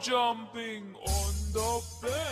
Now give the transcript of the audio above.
jumping on the bed.